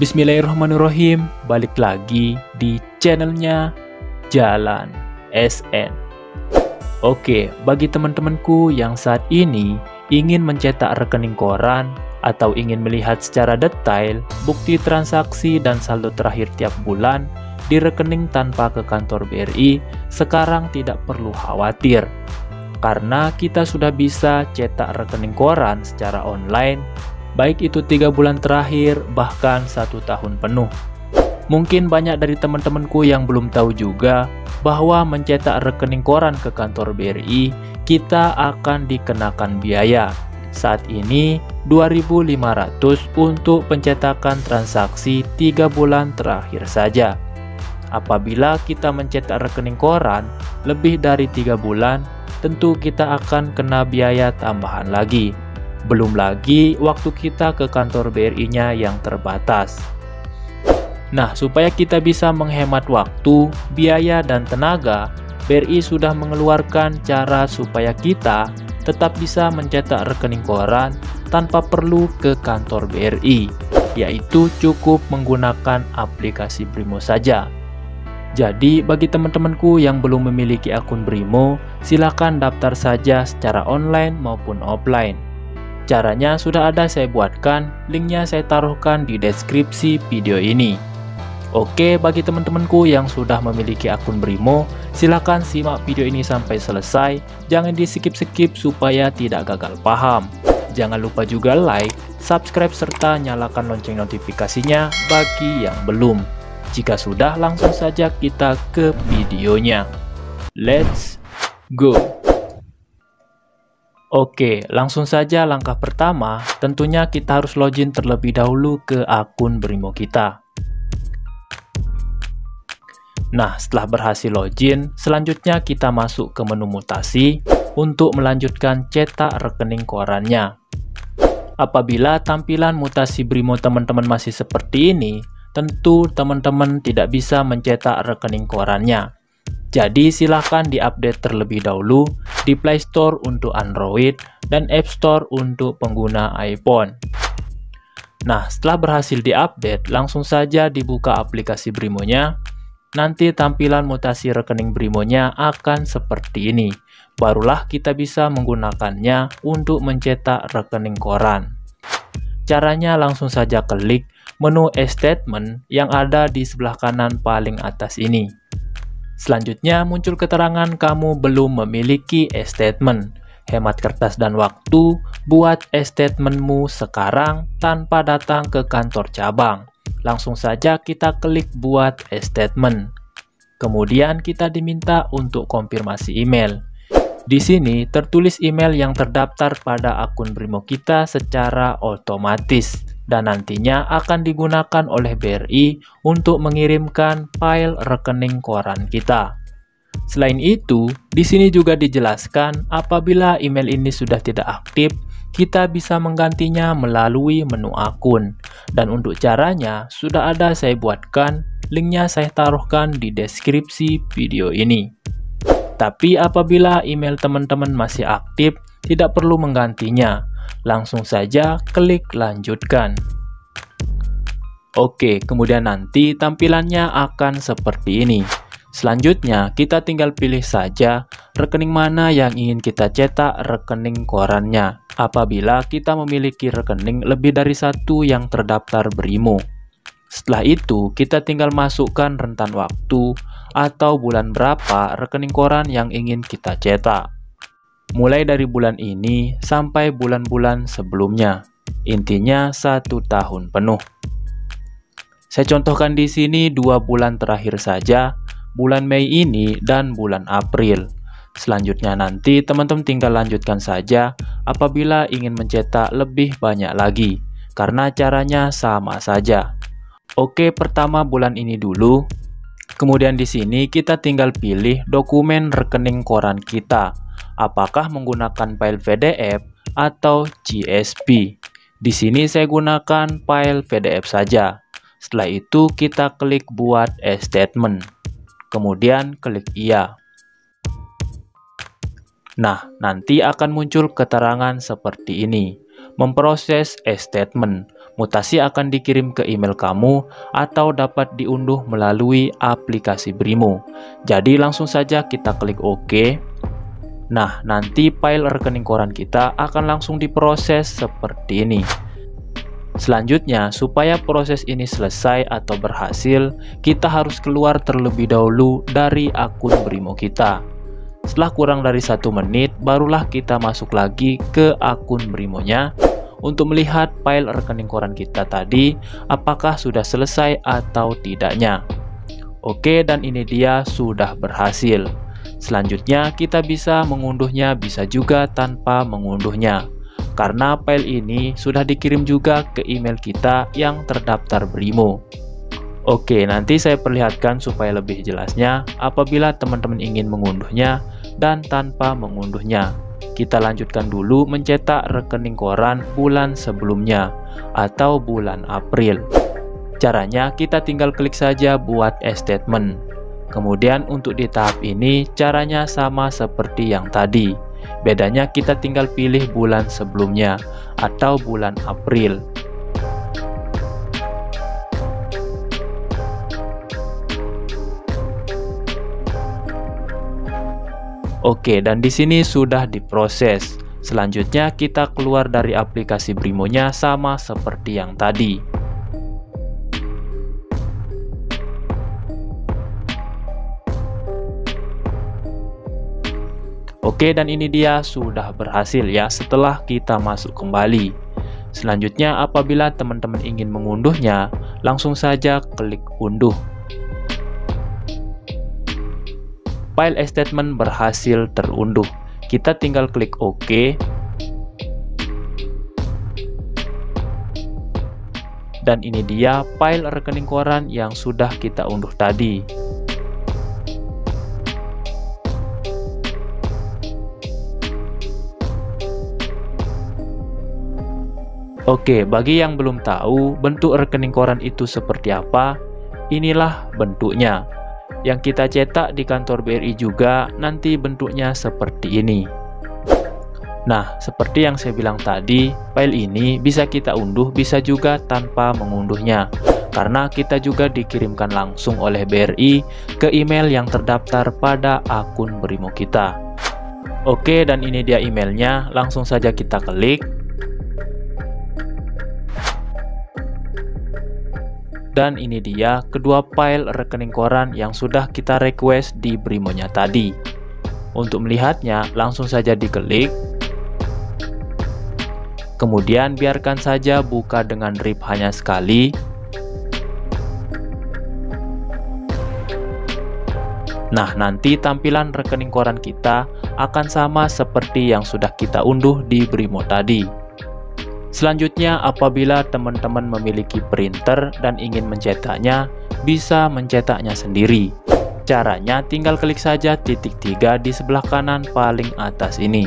Bismillahirrahmanirrahim, balik lagi di channelnya Jalan SN. Oke, bagi teman-temanku yang saat ini ingin mencetak rekening koran atau ingin melihat secara detail bukti transaksi dan saldo terakhir tiap bulan di rekening tanpa ke kantor BRI, sekarang tidak perlu khawatir. Karena kita sudah bisa cetak rekening koran secara online baik itu tiga bulan terakhir, bahkan satu tahun penuh. Mungkin banyak dari teman-temanku yang belum tahu juga bahwa mencetak rekening koran ke kantor BRI, kita akan dikenakan biaya. Saat ini 2.500 untuk pencetakan transaksi tiga bulan terakhir saja. Apabila kita mencetak rekening koran lebih dari tiga bulan, tentu kita akan kena biaya tambahan lagi. Belum lagi waktu kita ke kantor BRI-nya yang terbatas. Nah, supaya kita bisa menghemat waktu, biaya, dan tenaga, BRI sudah mengeluarkan cara supaya kita tetap bisa mencetak rekening koran tanpa perlu ke kantor BRI, yaitu cukup menggunakan aplikasi Brimo saja. Jadi, bagi teman-temanku yang belum memiliki akun Brimo, silakan daftar saja secara online maupun offline. Caranya sudah ada saya buatkan, linknya saya taruhkan di deskripsi video ini. Oke, bagi teman-temanku yang sudah memiliki akun Brimo, silahkan simak video ini sampai selesai. Jangan di skip-skip supaya tidak gagal paham. Jangan lupa juga like, subscribe, serta nyalakan lonceng notifikasinya bagi yang belum. Jika sudah, langsung saja kita ke videonya. Let's go! Oke, langsung saja langkah pertama, tentunya kita harus login terlebih dahulu ke akun Brimo kita. Nah, setelah berhasil login, selanjutnya kita masuk ke menu mutasi untuk melanjutkan cetak rekening korannya. Apabila tampilan mutasi Brimo teman-teman masih seperti ini, tentu teman-teman tidak bisa mencetak rekening korannya. Jadi silahkan diupdate terlebih dahulu di Play Store untuk Android dan App Store untuk pengguna iPhone. Nah, setelah berhasil diupdate, langsung saja dibuka aplikasi Brimonya. Nanti tampilan mutasi rekening Brimonya akan seperti ini. Barulah kita bisa menggunakannya untuk mencetak rekening koran. Caranya langsung saja klik menu e-statement yang ada di sebelah kanan paling atas ini. Selanjutnya muncul keterangan kamu belum memiliki e-statement. Hemat kertas dan waktu, buat e-statementmu sekarang tanpa datang ke kantor cabang. Langsung saja kita klik buat e-statement. Kemudian kita diminta untuk konfirmasi email. Di sini tertulis email yang terdaftar pada akun Brimo kita secara otomatis dan nantinya akan digunakan oleh BRI untuk mengirimkan file rekening koran kita. Selain itu, di sini juga dijelaskan apabila email ini sudah tidak aktif, kita bisa menggantinya melalui menu akun. Dan untuk caranya, sudah ada saya buatkan, linknya saya taruhkan di deskripsi video ini. Tapi apabila email teman-teman masih aktif, tidak perlu menggantinya langsung saja klik lanjutkan. Oke, kemudian nanti tampilannya akan seperti ini. Selanjutnya, kita tinggal pilih saja rekening mana yang ingin kita cetak rekening korannya apabila kita memiliki rekening lebih dari satu yang terdaftar Brimo. Setelah itu, kita tinggal masukkan rentan waktu atau bulan berapa rekening koran yang ingin kita cetak mulai dari bulan ini sampai bulan-bulan sebelumnya. Intinya satu tahun penuh. Saya contohkan di sini dua bulan terakhir saja, bulan Mei ini dan bulan April. Selanjutnya nanti teman-teman tinggal lanjutkan saja apabila ingin mencetak lebih banyak lagi, karena caranya sama saja. Oke, pertama bulan ini dulu. Kemudian di sini kita tinggal pilih dokumen rekening koran kita apakah menggunakan file PDF atau CSV. Di sini saya gunakan file PDF saja. Setelah itu kita klik buat e-statement. Kemudian klik iya. Nah, nanti akan muncul keterangan seperti ini. memproses e-statement. Mutasi akan dikirim ke email kamu atau dapat diunduh melalui aplikasi Brimo. Jadi langsung saja kita klik OK. Nah, nanti file rekening koran kita akan langsung diproses seperti ini. Selanjutnya, supaya proses ini selesai atau berhasil, kita harus keluar terlebih dahulu dari akun Brimo kita. Setelah kurang dari satu menit, barulah kita masuk lagi ke akun Brimonya untuk melihat file rekening koran kita tadi apakah sudah selesai atau tidaknya. Oke, dan ini dia sudah berhasil. Selanjutnya, kita bisa mengunduhnya, bisa juga tanpa mengunduhnya. Karena file ini sudah dikirim juga ke email kita yang terdaftar Brimo. Oke, nanti saya perlihatkan supaya lebih jelasnya apabila teman-teman ingin mengunduhnya dan tanpa mengunduhnya. Kita lanjutkan dulu mencetak rekening koran bulan sebelumnya atau bulan April. Caranya kita tinggal klik saja buat e-statement. Kemudian untuk di tahap ini caranya sama seperti yang tadi. Bedanya kita tinggal pilih bulan sebelumnya atau bulan April. Oke, dan di sini sudah diproses. Selanjutnya kita keluar dari aplikasi Brimonya sama seperti yang tadi. Oke, dan ini dia sudah berhasil ya setelah kita masuk kembali. Selanjutnya, apabila teman-teman ingin mengunduhnya, langsung saja klik unduh. file statement berhasil terunduh. Kita tinggal klik OK. Dan ini dia file rekening koran yang sudah kita unduh tadi. Oke, bagi yang belum tahu bentuk rekening koran itu seperti apa, inilah bentuknya. Yang kita cetak di kantor BRI juga nanti bentuknya seperti ini. Nah, seperti yang saya bilang tadi, file ini bisa kita unduh, bisa juga tanpa mengunduhnya. Karena kita juga dikirimkan langsung oleh BRI ke email yang terdaftar pada akun Brimo kita. Oke, dan ini dia emailnya. Langsung saja kita klik. Dan ini dia kedua file rekening koran yang sudah kita request di Brimonya tadi. Untuk melihatnya, langsung saja diklik. Kemudian biarkan saja buka dengan RIP hanya sekali. Nah, nanti tampilan rekening koran kita akan sama seperti yang sudah kita unduh di Brimo tadi. Selanjutnya, apabila teman-teman memiliki printer dan ingin mencetaknya, bisa mencetaknya sendiri. Caranya tinggal klik saja titik tiga di sebelah kanan paling atas ini.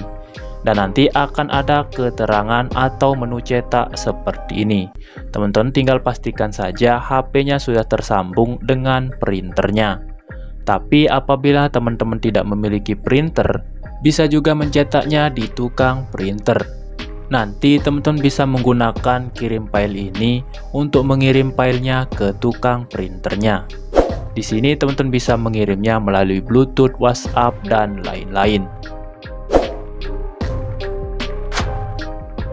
Dan nanti akan ada keterangan atau menu cetak seperti ini. Teman-teman tinggal pastikan saja HP-nya sudah tersambung dengan printernya. Tapi apabila teman-teman tidak memiliki printer, bisa juga mencetaknya di tukang printer. Nanti teman-teman bisa menggunakan kirim file ini untuk mengirim filenya ke tukang printernya. Di sini teman-teman bisa mengirimnya melalui Bluetooth, WhatsApp, dan lain-lain.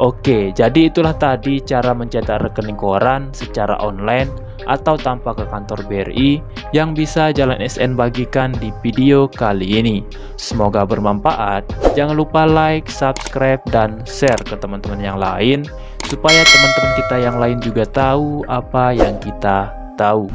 Oke, jadi itulah tadi cara mencetak rekening koran secara online atau tanpa ke kantor BRI yang bisa Jalan SN bagikan di video kali ini. Semoga bermanfaat. Jangan lupa like, subscribe, dan share ke teman-teman yang lain supaya teman-teman kita yang lain juga tahu apa yang kita tahu.